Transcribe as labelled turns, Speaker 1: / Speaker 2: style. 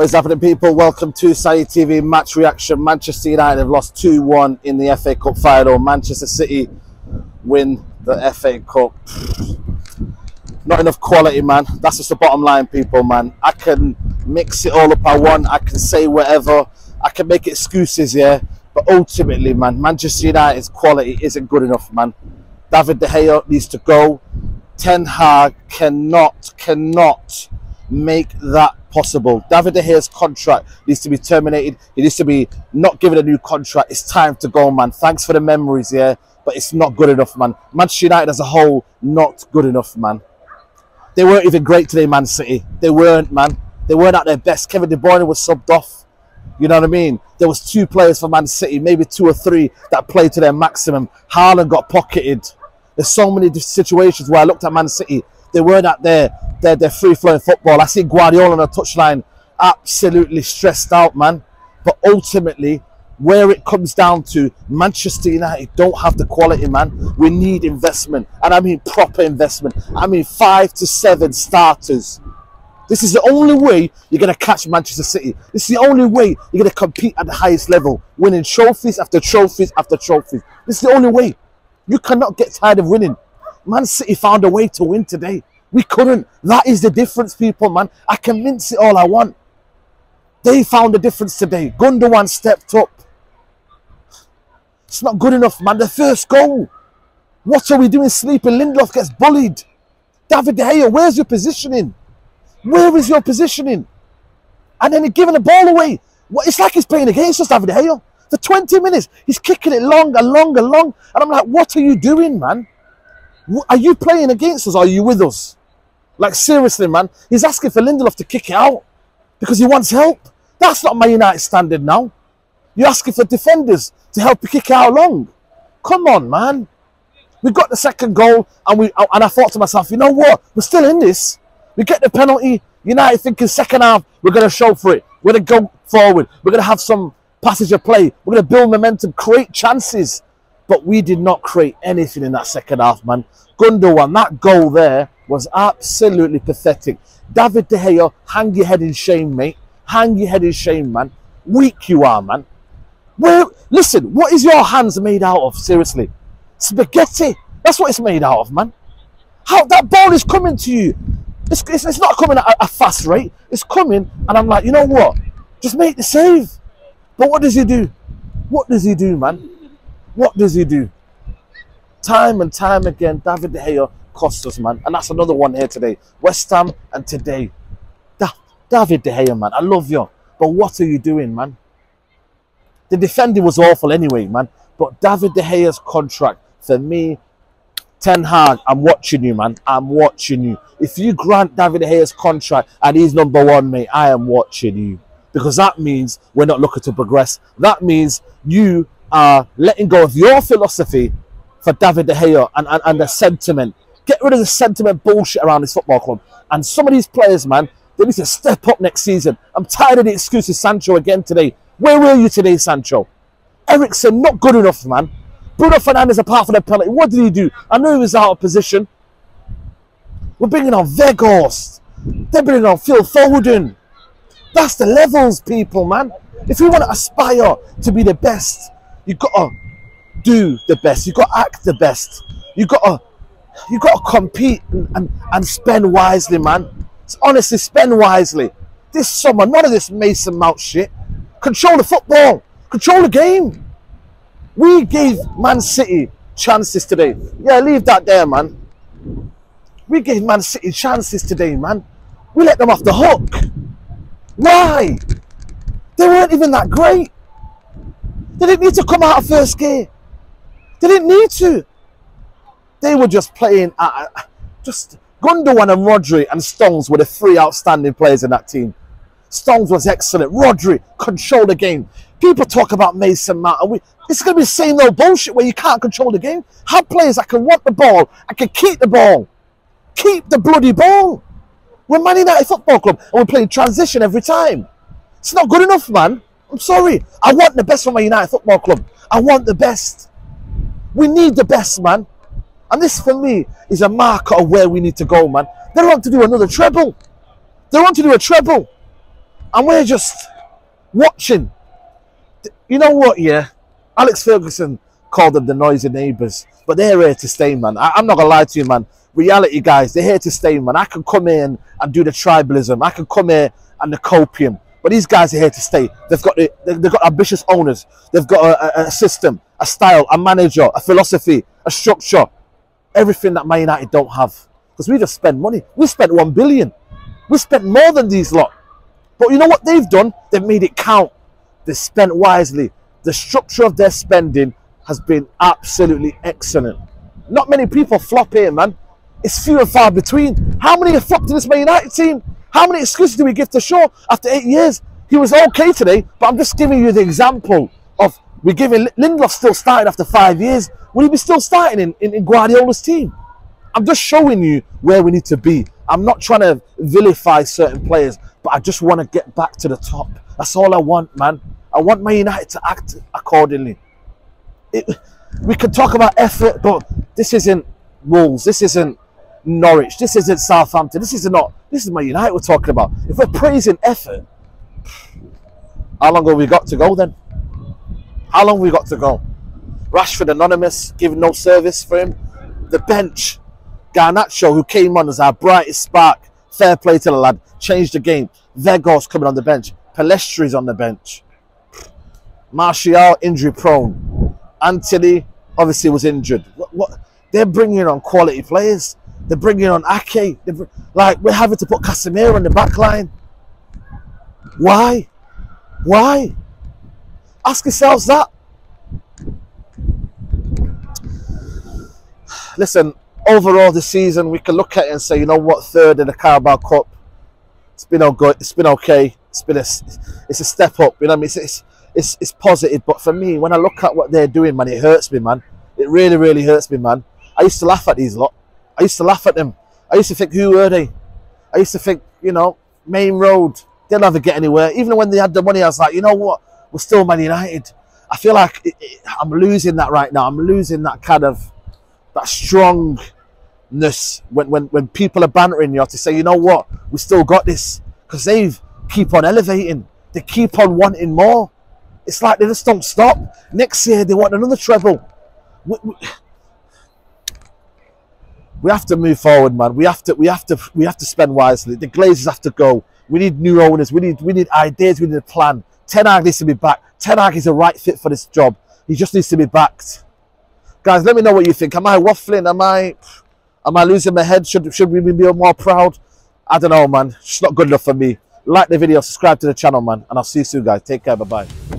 Speaker 1: What is happening, people? Welcome to Saeed TV match reaction. Manchester United have lost 2 1 in the FA Cup final. Manchester City win the FA Cup. Not enough quality, man. That's just the bottom line, people, man. I can mix it all up I want. I can say whatever. I can make excuses, yeah. But ultimately, man, Manchester United's quality isn't good enough, man. David De Gea needs to go. Ten Hag cannot, cannot make that possible. David De Gea's contract needs to be terminated. He needs to be not given a new contract. It's time to go, man. Thanks for the memories, yeah, but it's not good enough, man. Manchester United as a whole, not good enough, man. They weren't even great today, Man City. They weren't, man. They weren't at their best. Kevin De Bruyne was subbed off. You know what I mean? There was two players for Man City, maybe two or three that played to their maximum. Haaland got pocketed. There's so many situations where I looked at Man City. They weren't at their their, their free flowing football. I see Guardiola on the touchline absolutely stressed out, man. But ultimately, where it comes down to, Manchester United don't have the quality, man. We need investment. And I mean proper investment. I mean five to seven starters. This is the only way you're going to catch Manchester City. This is the only way you're going to compete at the highest level, winning trophies after trophies after trophies. This is the only way. You cannot get tired of winning. Man City found a way to win today. We couldn't. That is the difference, people, man. I can mince it all I want. They found a difference today. Gundogan stepped up. It's not good enough, man. The first goal. What are we doing sleeping? Lindelof gets bullied. David De Gea, where's your positioning? Where is your positioning? And then he's giving the ball away. It's like he's playing against us, David De Gea. For 20 minutes, he's kicking it long and long and long. And I'm like, what are you doing, man? Are you playing against us? are you with us? Like, seriously, man. He's asking for Lindelof to kick it out because he wants help. That's not my United standard now. You're asking for defenders to help you kick it out long. Come on, man. We got the second goal, and we and I thought to myself, you know what? We're still in this. We get the penalty. United thinking second half, we're going to show for it. We're going to go forward. We're going to have some passage of play. We're going to build momentum, create chances. But we did not create anything in that second half, man. Gundogan, that goal there was absolutely pathetic. David De Gea, hang your head in shame, mate. Hang your head in shame, man. Weak you are, man. Where, listen, what is your hands made out of? Seriously. Spaghetti. That's what it's made out of, man. How that ball is coming to you. It's, it's, it's not coming at a, a fast rate. It's coming, and I'm like, you know what? Just make the save. But what does he do? What does he do, man? What does he do? Time and time again, David De Gea cost us, man. And that's another one here today. West Ham and today. Da David De Gea, man. I love you. But what are you doing, man? The defending was awful anyway, man. But David De Gea's contract, for me, Ten Hag, I'm watching you, man. I'm watching you. If you grant David De Gea's contract and he's number one, mate, I am watching you. Because that means we're not looking to progress. That means you are letting go of your philosophy for David De Gea and, and, and the sentiment Get rid of the sentiment bullshit around this football club. And some of these players, man, they need to step up next season. I'm tired of the excuses. Sancho again today. Where were you today, Sancho? Eriksen, not good enough, man. Bruno Fernandes, apart from the penalty, what did he do? I know he was out of position. We're bringing on Weghorst. They're bringing on Phil Foden. That's the levels, people, man. If you want to aspire to be the best, you've got to do the best. You've got to act the best. You've got to you got to compete and, and, and spend wisely, man. Honestly, spend wisely. This summer, none of this Mason Mount shit. Control the football. Control the game. We gave Man City chances today. Yeah, leave that there, man. We gave Man City chances today, man. We let them off the hook. Why? They weren't even that great. They didn't need to come out of first gear. They didn't need to. They were just playing at, just Gundogan and Rodri and Stones were the three outstanding players in that team. Stones was excellent. Rodri controlled the game. People talk about Mason Mount. And we, it's going to be the same old bullshit where you can't control the game. Have players that can want the ball, I can keep the ball. Keep the bloody ball. We're Man United Football Club and we're playing transition every time. It's not good enough, man. I'm sorry. I want the best from my United Football Club. I want the best. We need the best, man. And this, for me, is a marker of where we need to go, man. They want to do another treble. They want to do a treble. And we're just watching. You know what, yeah? Alex Ferguson called them the noisy neighbours, but they're here to stay, man. I, am not gonna lie to you, man. Reality guys, they're here to stay, man. I can come in and do the tribalism. I can come here and the copium. But these guys are here to stay. They've got they've got ambitious owners. They've got a, a system, a style, a manager, a philosophy, a structure. Everything that Man United don't have. Because we just spend money. We spent one billion. We spent more than these lot. But you know what they've done? They've made it count. They spent wisely. The structure of their spending has been absolutely excellent. Not many people flop here, man. It's few and far between. How many have flopped in this Man United team? How many excuses do we give to Shaw after eight years? He was okay today, but I'm just giving you the example of we're giving Lindelof still starting after five years. Will he be still starting in, in, in Guardiola's team? I'm just showing you where we need to be. I'm not trying to vilify certain players, but I just want to get back to the top. That's all I want, man. I want my United to act accordingly. It, we could talk about effort, but this isn't Wolves. This isn't Norwich. This isn't Southampton. This is not. This is my United we're talking about. If we're praising effort, how long have we got to go then? How long have we got to go? Rashford anonymous, giving no service for him. The bench, Garnacho, who came on as our brightest spark. Fair play to the lad. Changed the game. Weghorst coming on the bench. Pellistri's on the bench. Martial injury prone. Antony obviously was injured. What, what, they're bringing on quality players. They're bringing on Ake. Like we're having to put Casemiro on the back line. Why? Why? Ask yourselves that. Listen, overall this season, we can look at it and say, you know what, third in the Carabao Cup. It's been all good. It's been okay. It's been a, it's a step up. You know what I mean? It's, it's, it's, it's positive. But for me, when I look at what they're doing, man, it hurts me, man. It really, really hurts me, man. I used to laugh at these lot. I used to laugh at them. I used to think, who were they? I used to think, you know, Maine Road. They'll never get anywhere. Even when they had the money, I was like, you know what? We're still Man United. I feel like it, it, I'm losing that right now. I'm losing that kind of that strongness when, when, when people are bantering you to say, you know what, we still got this. Because they keep on elevating. They keep on wanting more. It's like they just don't stop. Next year they want another treble. We, we, we have to move forward, man. We have to, we have to, we have to spend wisely. The Glazers have to go. We need new owners. We need, we need ideas. We need a plan. Ten Hag needs to be back. Ten Hag is the right fit for this job. He just needs to be backed. Guys, let me know what you think. Am I waffling? Am I, am I losing my head? Should, should we be more proud? I don't know, man. It's not good enough for me. Like the video, subscribe to the channel, man. And I'll see you soon, guys. Take care. Bye-bye.